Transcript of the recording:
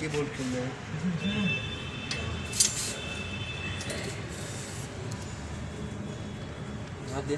की खेल है दे।